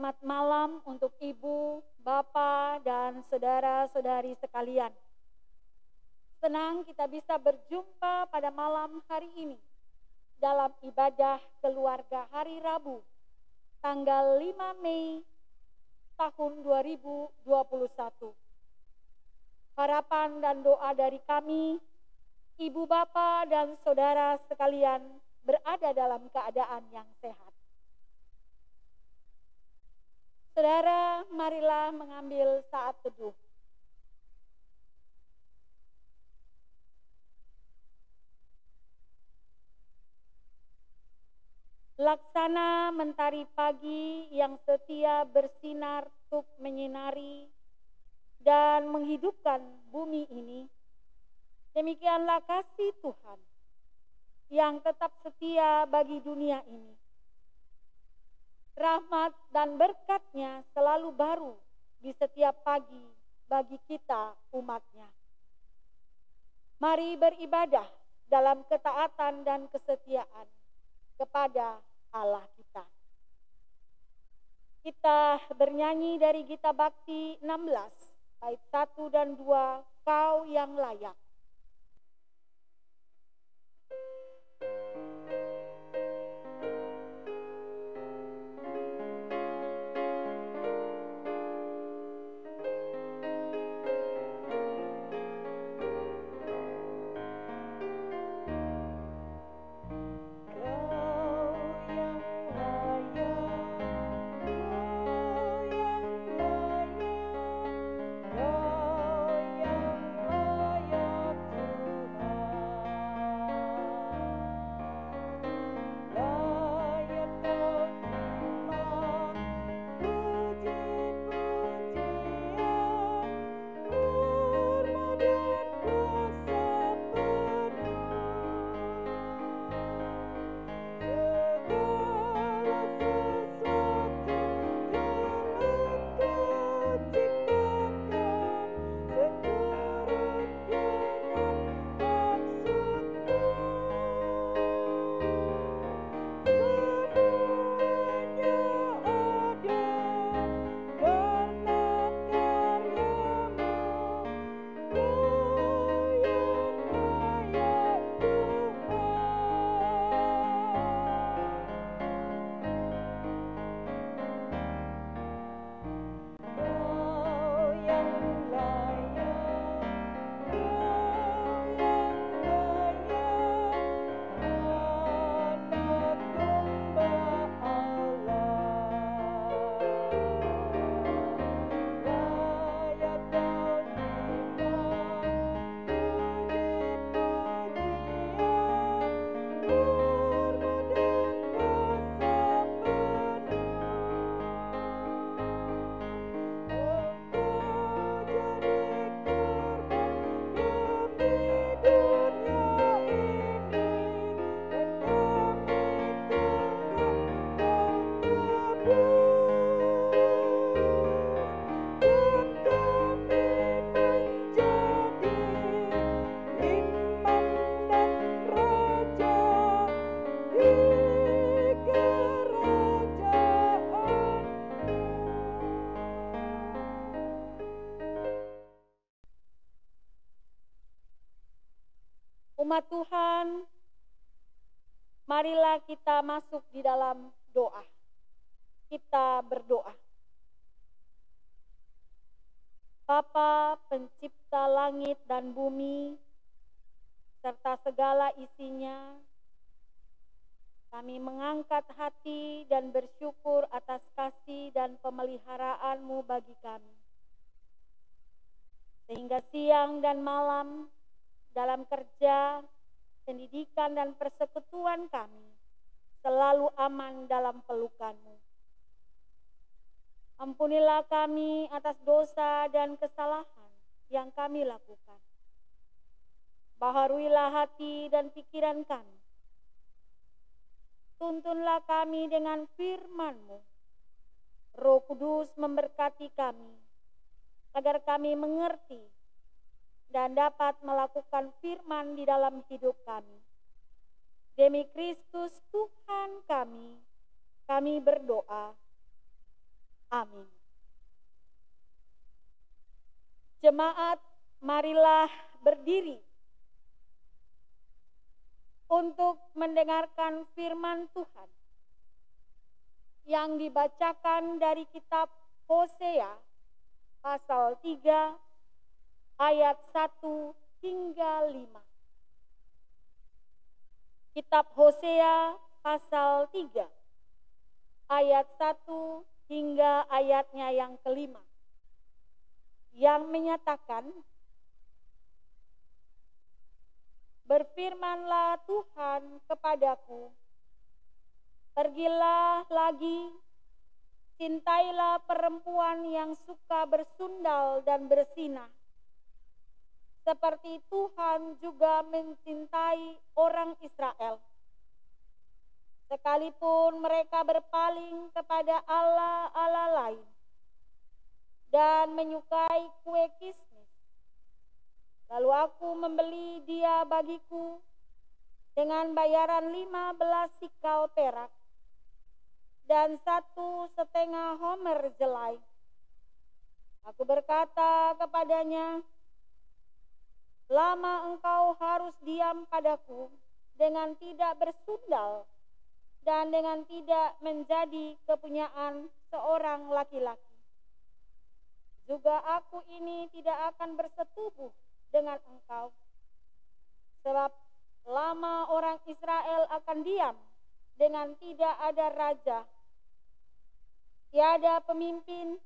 Selamat malam untuk Ibu, Bapak, dan saudara-saudari sekalian. Senang kita bisa berjumpa pada malam hari ini dalam ibadah keluarga hari Rabu, tanggal 5 Mei tahun 2021. Harapan dan doa dari kami, Ibu, Bapak, dan saudara sekalian berada dalam keadaan yang sehat. Saudara, marilah mengambil saat teduh. Laksana mentari pagi yang setia bersinar untuk menyinari dan menghidupkan bumi ini. Demikianlah kasih Tuhan yang tetap setia bagi dunia ini rahmat dan berkatnya selalu baru di setiap pagi bagi kita umatnya. Mari beribadah dalam ketaatan dan kesetiaan kepada Allah kita. Kita bernyanyi dari Gita Bakti 16, bait 1 dan 2, Kau yang layak. Tuhan, marilah kita masuk di dalam doa. Kita berdoa. Bapa pencipta langit dan bumi, serta segala isinya, kami mengangkat hati dan bersyukur atas kasih dan pemeliharaanmu bagi kami. Sehingga siang dan malam dalam kerja, pendidikan, dan persekutuan kami selalu aman dalam pelukanmu. Ampunilah kami atas dosa dan kesalahan yang kami lakukan. Baharuilah hati dan pikiran kami. Tuntunlah kami dengan firman-Mu. Roh Kudus memberkati kami, agar kami mengerti dan dapat melakukan firman di dalam hidup kami. Demi Kristus Tuhan kami, kami berdoa. Amin. Jemaat, marilah berdiri untuk mendengarkan firman Tuhan yang dibacakan dari kitab Hosea pasal 3 ayat 1 hingga 5. Kitab Hosea pasal 3 ayat 1 hingga ayatnya yang kelima yang menyatakan Berfirmanlah Tuhan kepadaku Pergilah lagi cintailah perempuan yang suka bersundal dan bersinah seperti Tuhan juga mencintai orang Israel sekalipun mereka berpaling kepada Allah-Allah lain dan menyukai kue kismis. Lalu aku membeli dia bagiku dengan bayaran lima belas sikal perak dan satu setengah homer jelai. Aku berkata kepadanya, Lama engkau harus diam padaku dengan tidak bersundal dan dengan tidak menjadi kepunyaan seorang laki-laki. Juga aku ini tidak akan bersetubuh dengan engkau. Sebab lama orang Israel akan diam dengan tidak ada raja. Tiada pemimpin,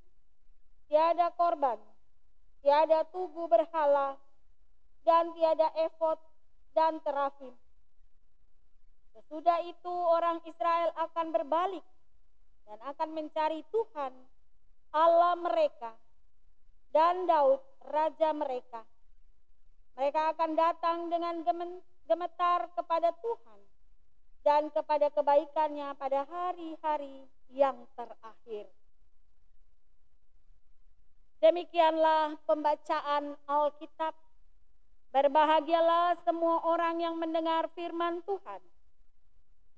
tiada korban, tiada tugu berhala, dan tiada efod dan terafim Sesudah itu orang Israel akan berbalik dan akan mencari Tuhan Allah mereka dan Daud raja mereka. Mereka akan datang dengan gemetar kepada Tuhan dan kepada kebaikannya pada hari-hari yang terakhir. Demikianlah pembacaan Alkitab. Berbahagialah semua orang yang mendengar firman Tuhan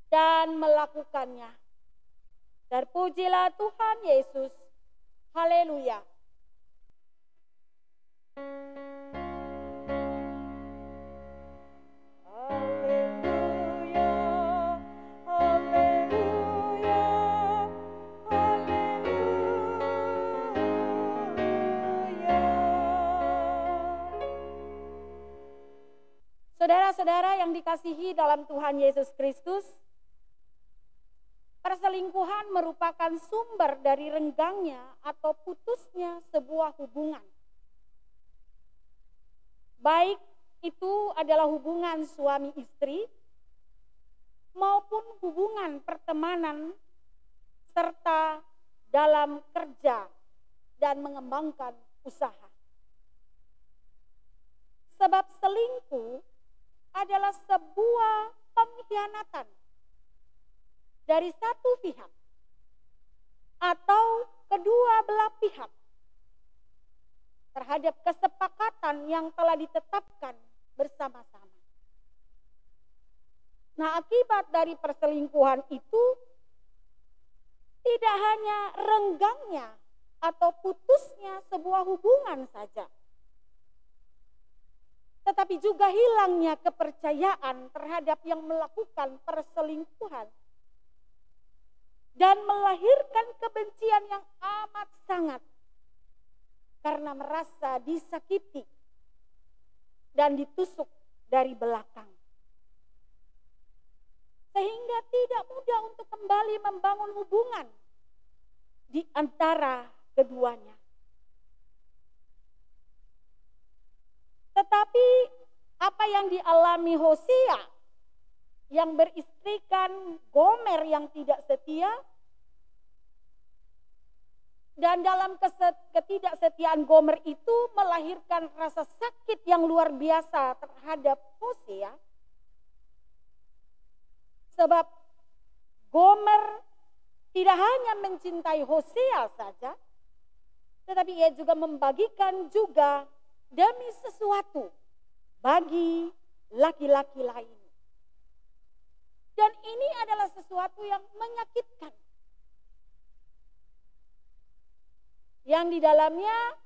dan melakukannya. Terpujilah Tuhan Yesus. Haleluya. Saudara-saudara yang dikasihi dalam Tuhan Yesus Kristus, Perselingkuhan merupakan sumber dari renggangnya atau putusnya sebuah hubungan. Baik itu adalah hubungan suami istri maupun hubungan pertemanan serta dalam kerja dan mengembangkan usaha. Sebab selingkuh adalah sebuah pengkhianatan dari satu pihak atau kedua belah pihak terhadap kesepakatan yang telah ditetapkan bersama-sama. Nah, akibat dari perselingkuhan itu tidak hanya renggangnya atau putusnya sebuah hubungan saja, tetapi juga hilangnya kepercayaan terhadap yang melakukan perselingkuhan dan melahirkan kebencian yang amat sangat karena merasa disakiti dan ditusuk dari belakang. Sehingga tidak mudah untuk kembali membangun hubungan di antara keduanya. Tetapi apa yang dialami Hosea yang beristrikan Gomer yang tidak setia dan dalam ketidaksetiaan Gomer itu melahirkan rasa sakit yang luar biasa terhadap Hosea. Sebab Gomer tidak hanya mencintai Hosea saja, tetapi ia juga membagikan juga demi sesuatu bagi laki-laki lain. Dan ini adalah sesuatu yang menyakitkan. yang di dalamnya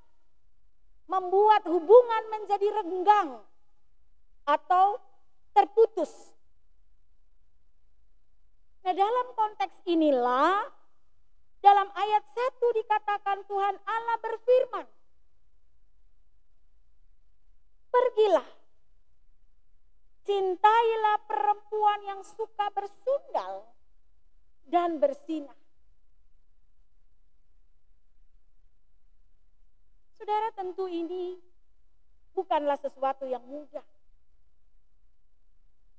membuat hubungan menjadi renggang atau terputus. Nah, dalam konteks inilah dalam ayat 1 dikatakan Tuhan Allah berfirman, "Pergilah, cintailah perempuan yang suka bersundal dan bersinah." Saudara, tentu ini bukanlah sesuatu yang mudah.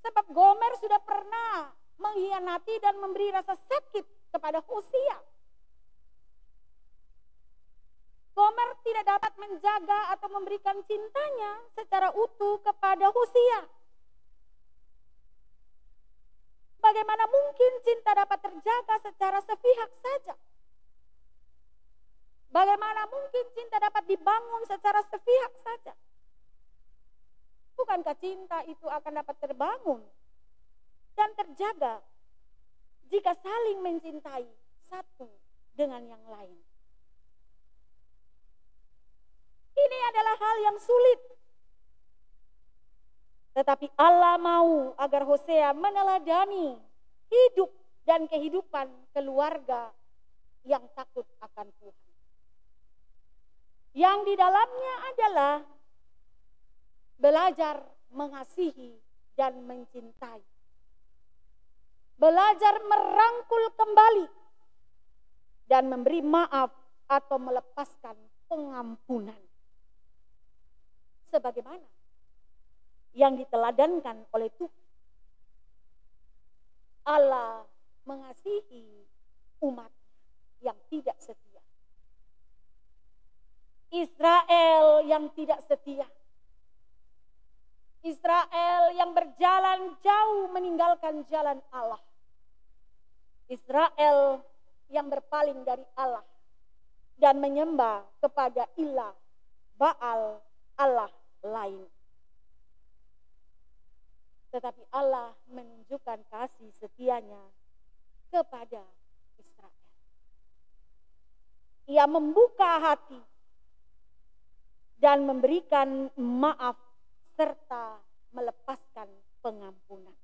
Sebab Gomer sudah pernah mengkhianati dan memberi rasa sakit kepada Hosea. Gomer tidak dapat menjaga atau memberikan cintanya secara utuh kepada Hosea. Bagaimana mungkin cinta dapat terjaga secara sepihak saja? Bagaimana mungkin cinta dapat dibangun secara sepihak saja? Bukankah cinta itu akan dapat terbangun dan terjaga jika saling mencintai satu dengan yang lain? Ini adalah hal yang sulit. Tetapi Allah mau agar Hosea meneladani hidup dan kehidupan keluarga yang takut akan Tuhan. Yang di dalamnya adalah belajar mengasihi dan mencintai. Belajar merangkul kembali dan memberi maaf atau melepaskan pengampunan sebagaimana yang diteladankan oleh Tuhan. Allah mengasihi umat yang tidak setia. Israel yang tidak setia. Israel yang berjalan jauh meninggalkan jalan Allah. Israel yang berpaling dari Allah dan menyembah kepada ilah Baal Allah lain. Tetapi Allah menunjukkan kasih setianya kepada Israel. Ia membuka hati dan memberikan maaf serta melepaskan pengampunan.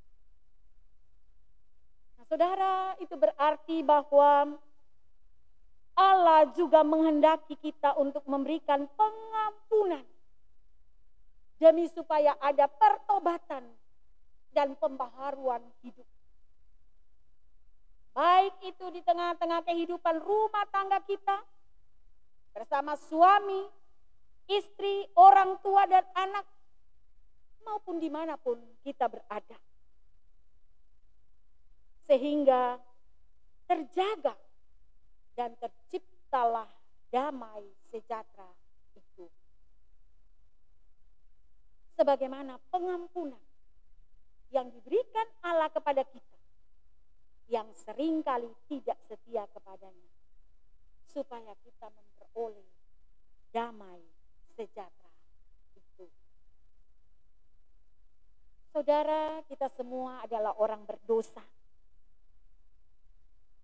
Nah, saudara, itu berarti bahwa Allah juga menghendaki kita untuk memberikan pengampunan demi supaya ada pertobatan dan pembaharuan hidup. Baik itu di tengah-tengah kehidupan rumah tangga kita, bersama suami, istri, orang tua, dan anak, maupun di mana pun kita berada. Sehingga terjaga dan terciptalah damai sejahtera sebagaimana pengampunan yang diberikan Allah kepada kita yang sering kali tidak setia kepadanya supaya kita memperoleh damai sejahtera itu. Saudara, kita semua adalah orang berdosa.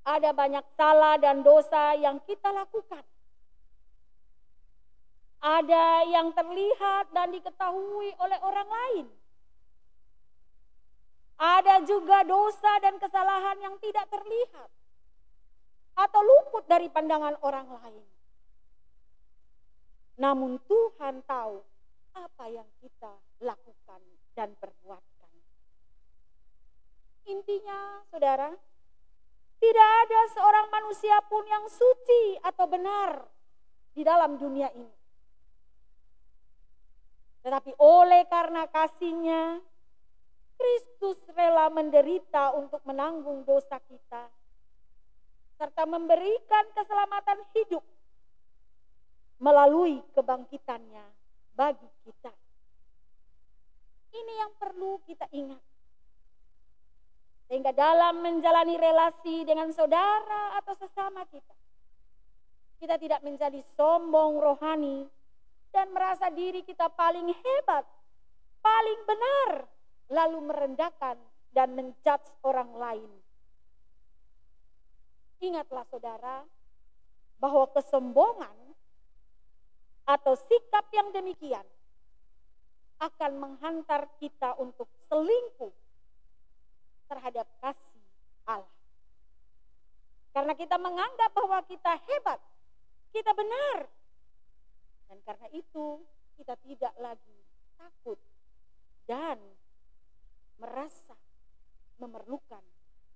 Ada banyak salah dan dosa yang kita lakukan ada yang terlihat dan diketahui oleh orang lain. Ada juga dosa dan kesalahan yang tidak terlihat atau luput dari pandangan orang lain. Namun Tuhan tahu apa yang kita lakukan dan perbuatkan. Intinya, saudara, tidak ada seorang manusia pun yang suci atau benar di dalam dunia ini. Tetapi oleh karena kasihnya, Kristus rela menderita untuk menanggung dosa kita. Serta memberikan keselamatan hidup melalui kebangkitannya bagi kita. Ini yang perlu kita ingat. Sehingga dalam menjalani relasi dengan saudara atau sesama kita, kita tidak menjadi sombong rohani, dan merasa diri kita paling hebat, paling benar, lalu merendahkan dan menjudge orang lain. Ingatlah saudara, bahwa kesombongan atau sikap yang demikian akan menghantar kita untuk selingkuh terhadap kasih Allah. Karena kita menganggap bahwa kita hebat, kita benar. Dan karena itu kita tidak lagi takut dan merasa memerlukan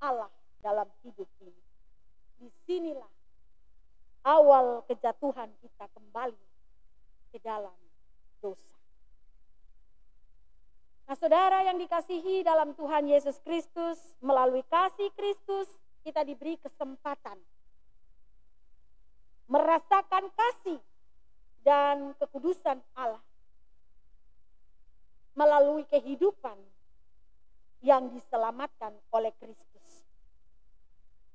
Allah dalam hidup ini. Di sinilah awal kejatuhan kita kembali ke dalam dosa. Nah, saudara yang dikasihi dalam Tuhan Yesus Kristus, melalui kasih Kristus, kita diberi kesempatan merasakan kasih dan kekudusan Allah melalui kehidupan yang diselamatkan oleh Kristus.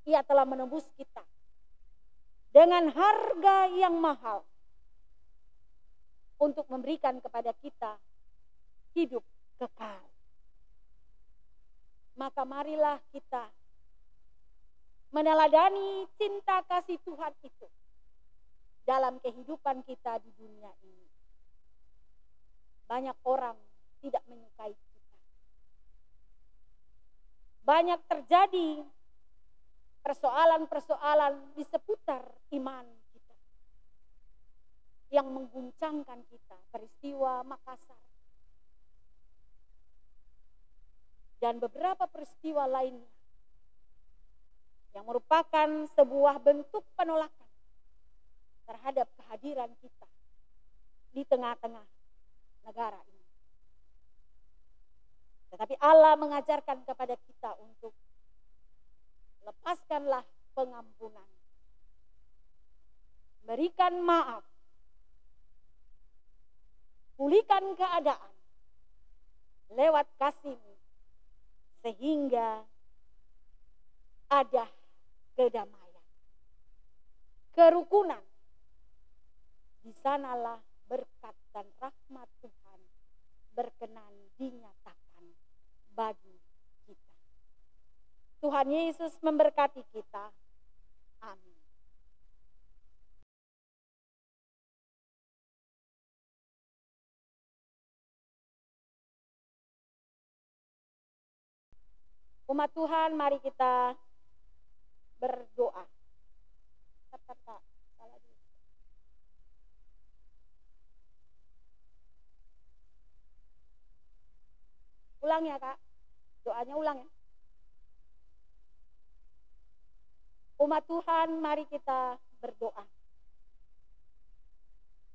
Ia telah menebus kita dengan harga yang mahal untuk memberikan kepada kita hidup kekal. Maka marilah kita meneladani cinta kasih Tuhan itu dalam kehidupan kita di dunia ini. Banyak orang tidak menyukai kita. Banyak terjadi persoalan-persoalan di seputar iman kita yang mengguncangkan kita. Peristiwa Makassar dan beberapa peristiwa lainnya yang merupakan sebuah bentuk penolakan terhadap kehadiran kita di tengah-tengah negara ini. Tetapi Allah mengajarkan kepada kita untuk lepaskanlah pengampunan. Berikan maaf. Pulihkan keadaan lewat kasihmu sehingga ada kedamaian, kerukunan. Di sanalah berkat dan rahmat Tuhan berkenan dinyatakan bagi kita. Tuhan Yesus memberkati kita. Amin. Umat Tuhan, mari kita berdoa. Ulang ya kak, doanya ulang ya. Umat Tuhan, mari kita berdoa.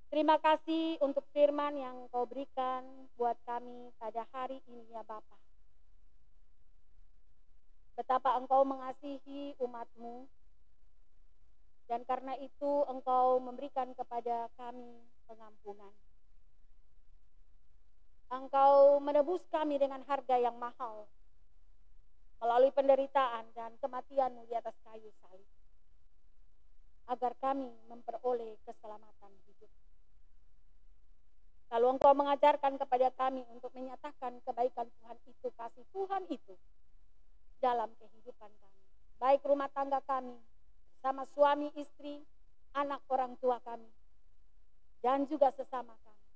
Terima kasih untuk firman yang kau berikan buat kami pada hari ini ya Bapak betapa engkau mengasihi umatmu dan karena itu engkau memberikan kepada kami pengampunan. Engkau menebus kami dengan harga yang mahal melalui penderitaan dan kematianmu di atas kayu salib agar kami memperoleh keselamatan hidup. Lalu engkau mengajarkan kepada kami untuk menyatakan kebaikan Tuhan itu, kasih Tuhan itu dalam kehidupan kami. Baik rumah tangga kami, sama suami, istri, anak orang tua kami, dan juga sesama kami.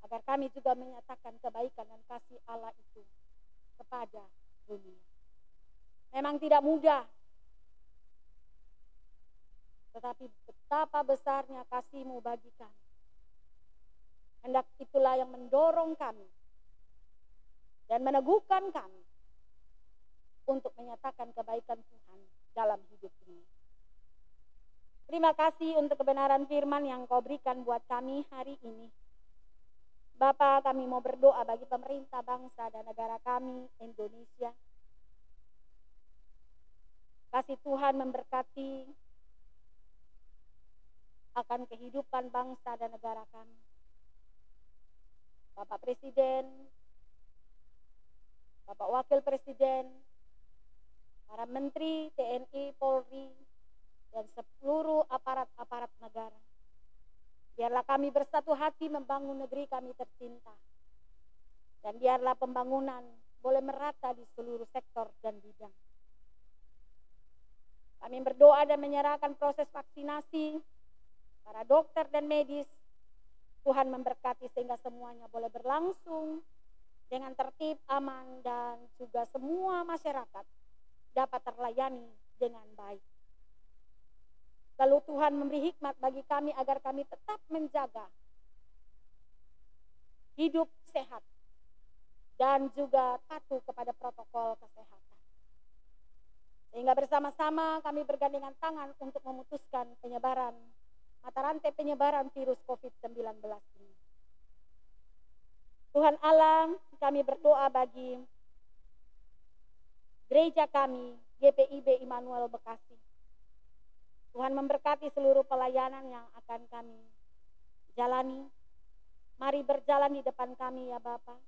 Agar kami juga menyatakan kebaikan dan kasih Allah itu kepada dunia. Memang tidak mudah, tetapi betapa besarnya kasihmu bagi kami. Hendak itulah yang mendorong kami dan meneguhkan kami untuk menyatakan kebaikan Tuhan dalam hidup ini. Terima kasih untuk kebenaran firman yang kau berikan buat kami hari ini. Bapak kami mau berdoa bagi pemerintah bangsa dan negara kami Indonesia. Kasih Tuhan memberkati akan kehidupan bangsa dan negara kami. Bapak Presiden, Bapak Wakil Presiden, para menteri, TNI, Polri, dan seluruh aparat-aparat negara. Biarlah kami bersatu hati membangun negeri kami tercinta. Dan biarlah pembangunan boleh merata di seluruh sektor dan bidang. Kami berdoa dan menyerahkan proses vaksinasi para dokter dan medis Tuhan memberkati sehingga semuanya boleh berlangsung dengan tertib, aman, dan juga semua masyarakat dapat terlayani dengan baik. Lalu Tuhan memberi hikmat bagi kami agar kami tetap menjaga hidup sehat dan juga patuh kepada protokol kesehatan. Sehingga bersama-sama kami bergandengan tangan untuk memutuskan penyebaran mata rantai penyebaran virus COVID-19 ini. Tuhan Allah, kami berdoa bagi gereja kami, GPIB Immanuel Bekasi. Tuhan memberkati seluruh pelayanan yang akan kami jalani. Mari berjalan di depan kami ya Bapak.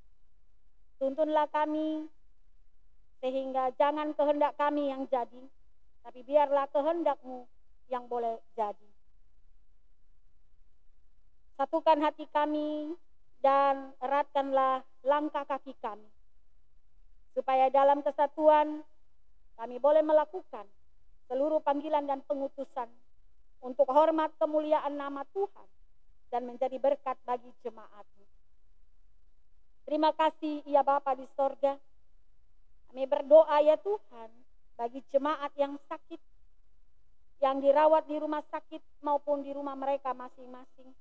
Tuntunlah kami sehingga jangan kehendak kami yang jadi, tapi biarlah kehendakmu yang boleh jadi. Satukan hati kami dan eratkanlah langkah kaki kami. Supaya dalam kesatuan kami boleh melakukan seluruh panggilan dan pengutusan untuk hormat kemuliaan nama Tuhan dan menjadi berkat bagi jemaatmu. Terima kasih ya Bapa di sorga. Kami berdoa ya Tuhan bagi jemaat yang sakit, yang dirawat di rumah sakit maupun di rumah mereka masing-masing.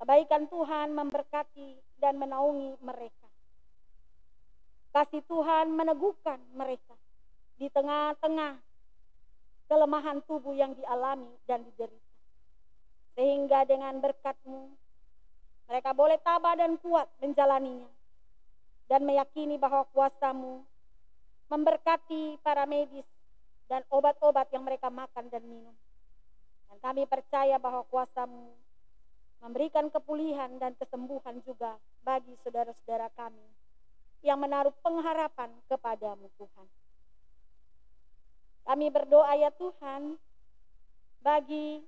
Kebaikan Tuhan memberkati dan menaungi mereka. Kasih Tuhan meneguhkan mereka di tengah-tengah kelemahan tubuh yang dialami dan diderita. Sehingga dengan berkatmu, mereka boleh tabah dan kuat menjalaninya. Dan meyakini bahwa kuasamu memberkati para medis dan obat-obat yang mereka makan dan minum. Dan kami percaya bahwa kuasamu memberikan kepulihan dan kesembuhan juga bagi saudara-saudara kami yang menaruh pengharapan kepadamu Tuhan. Kami berdoa ya Tuhan bagi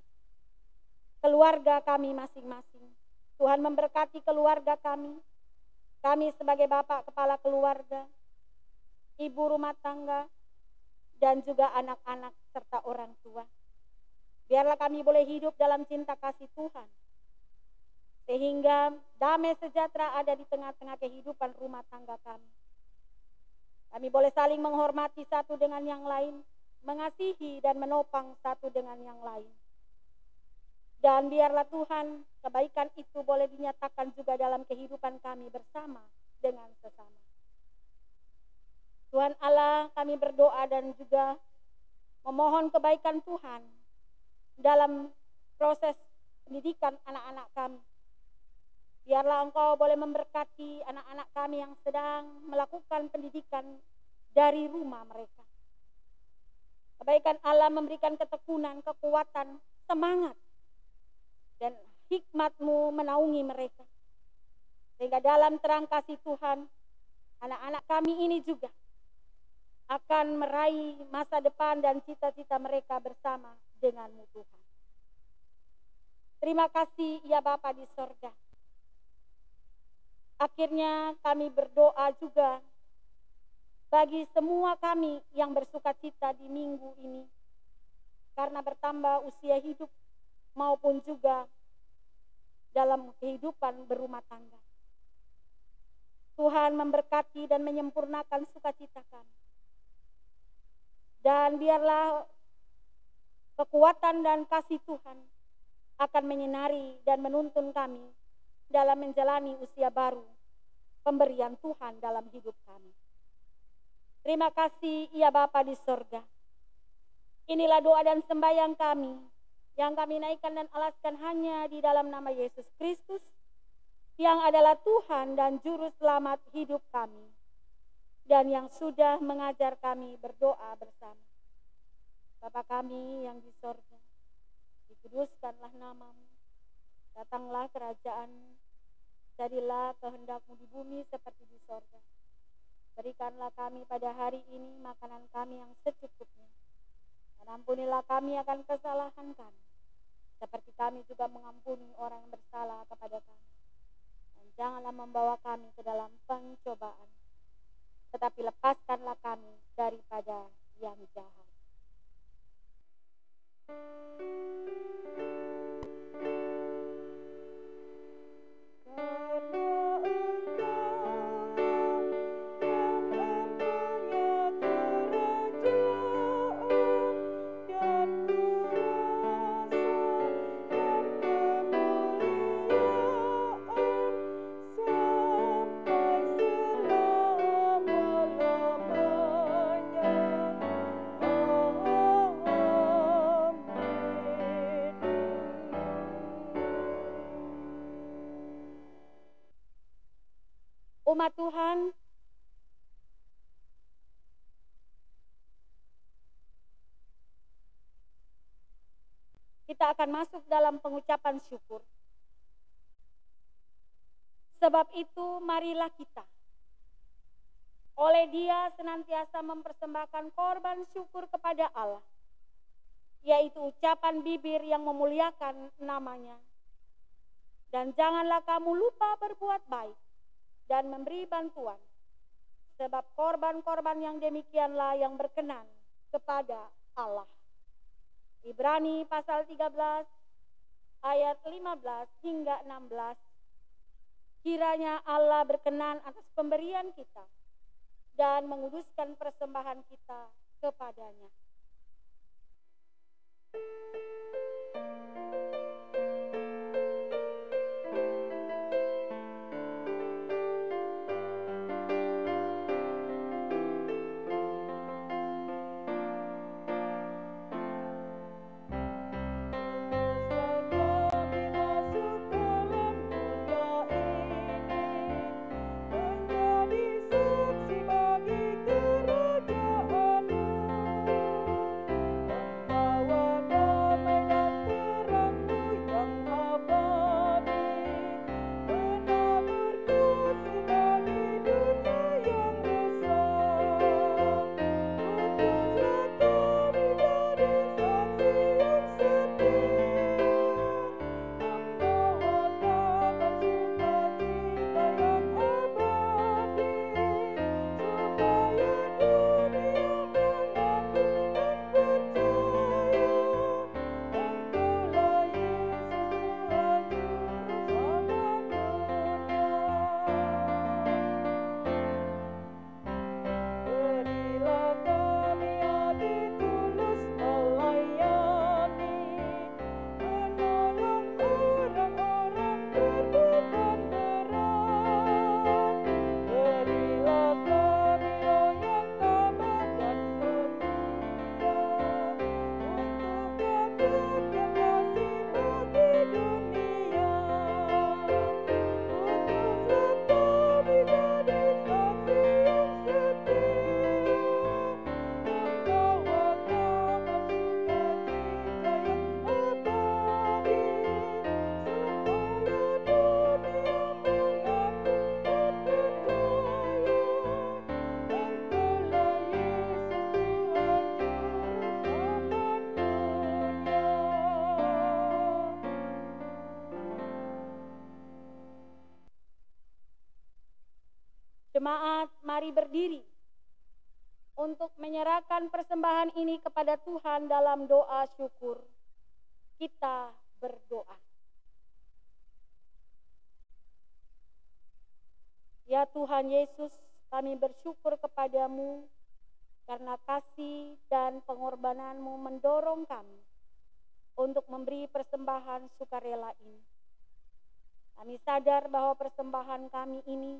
keluarga kami masing-masing. Tuhan memberkati keluarga kami. Kami sebagai bapak kepala keluarga, ibu rumah tangga, dan juga anak-anak serta orang tua. Biarlah kami boleh hidup dalam cinta kasih Tuhan. Sehingga damai sejahtera ada di tengah-tengah kehidupan rumah tangga kami. Kami boleh saling menghormati satu dengan yang lain, mengasihi dan menopang satu dengan yang lain. Dan biarlah Tuhan kebaikan itu boleh dinyatakan juga dalam kehidupan kami bersama dengan sesama. Tuhan Allah kami berdoa dan juga memohon kebaikan Tuhan dalam proses pendidikan anak-anak kami. Biarlah Engkau boleh memberkati anak-anak kami yang sedang melakukan pendidikan dari rumah mereka. Kebaikan Allah memberikan ketekunan, kekuatan, semangat, dan hikmatmu menaungi mereka. Sehingga dalam terang kasih Tuhan, anak-anak kami ini juga akan meraih masa depan dan cita-cita mereka bersama denganmu Tuhan. Terima kasih ya Bapa di sorga. Akhirnya kami berdoa juga bagi semua kami yang bersuka cita di minggu ini karena bertambah usia hidup maupun juga dalam kehidupan berumah tangga. Tuhan memberkati dan menyempurnakan sukacita kami. Dan biarlah kekuatan dan kasih Tuhan akan menyinari dan menuntun kami dalam menjalani usia baru pemberian Tuhan dalam hidup kami. Terima kasih ya Bapa di sorga. Inilah doa dan sembahyang kami yang kami naikkan dan alaskan hanya di dalam nama Yesus Kristus yang adalah Tuhan dan Juru Selamat hidup kami dan yang sudah mengajar kami berdoa bersama. Bapa kami yang di sorga, dikuduskanlah namamu, datanglah kerajaanmu, jadilah kehendakmu di bumi seperti di sorga. Berikanlah kami pada hari ini makanan kami yang secukupnya. Dan ampunilah kami akan kesalahan kami. Seperti kami juga mengampuni orang yang bersalah kepada kami. Dan janganlah membawa kami ke dalam pencobaan. Tetapi lepaskanlah kami daripada yang jahat. umat kita akan masuk dalam pengucapan syukur. Sebab itu marilah kita oleh dia senantiasa mempersembahkan korban syukur kepada Allah, yaitu ucapan bibir yang memuliakan namanya. Dan janganlah kamu lupa berbuat baik dan memberi bantuan, sebab korban-korban yang demikianlah yang berkenan kepada Allah. Ibrani pasal 13 ayat 15 hingga 16. Kiranya Allah berkenan atas pemberian kita dan menguduskan persembahan kita kepadanya. Mari berdiri untuk menyerahkan persembahan ini kepada Tuhan dalam doa syukur. Kita berdoa. Ya Tuhan Yesus, kami bersyukur kepadamu karena kasih dan pengorbananmu mendorong kami untuk memberi persembahan sukarela ini. Kami sadar bahwa persembahan kami ini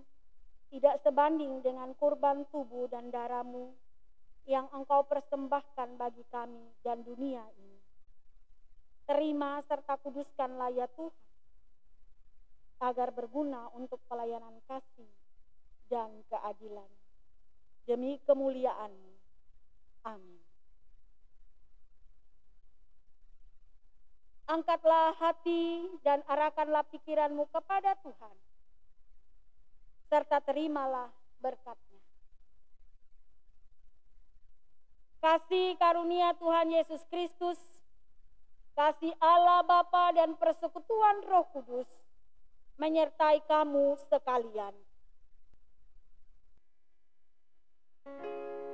tidak sebanding dengan kurban tubuh dan darahmu yang engkau persembahkan bagi kami dan dunia ini. Terima serta kuduskanlah ya Tuhan, agar berguna untuk pelayanan kasih dan keadilan. Demi kemuliaanmu. Amin. Angkatlah hati dan arahkanlah pikiranmu kepada Tuhan serta terimalah berkatnya. Kasih karunia Tuhan Yesus Kristus, kasih Allah Bapa dan persekutuan Roh Kudus menyertai kamu sekalian. thank you